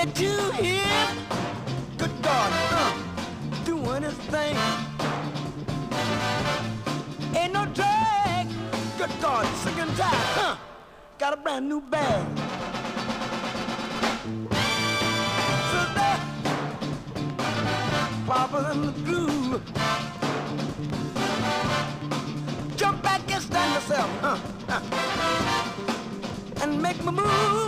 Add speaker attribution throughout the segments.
Speaker 1: And you hear? Good God, uh, doing his thing. Ain't no drag. Good God, sick and huh? Got a brand new bag. So there, Papa's in the groove. Jump back and stand yourself, huh? huh. And make my move.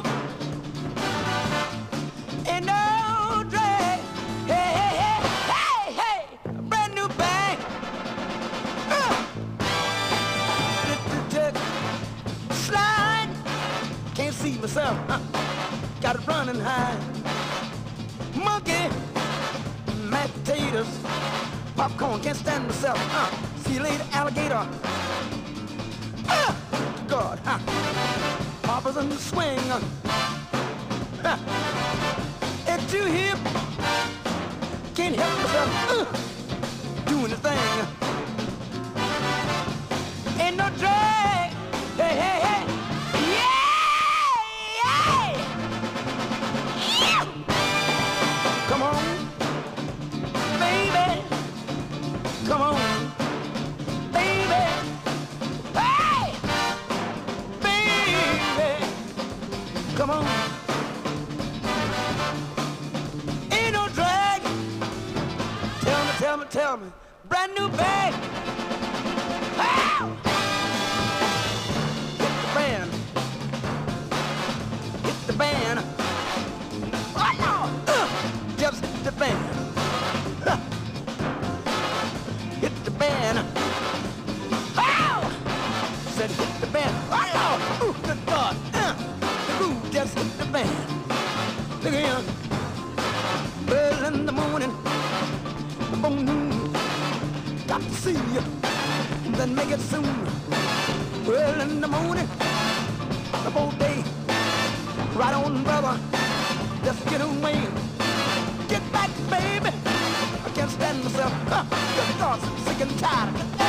Speaker 1: Myself. Huh. Got it running high. Monkey. Mashed potatoes. Popcorn. Can't stand myself. Uh. See you later, alligator. Uh. God. Huh. Papa's in the swing. Huh. It's too hip. Can't help myself. Uh. Doing the thing. Tell me. Brand new bag. Ow! Hit the band. Hit the band. Oh, no. Uh, just the band. Hit the band. Ow! Said hit the band. Oh, no. Ooh, good God. Uh, groove just hit the band. Look here. Well, got to see you, then make it soon. Well, in the morning, the whole day, right on, brother, just get away. Get back, baby. I can't stand myself. Huh. God, I'm sick and tired.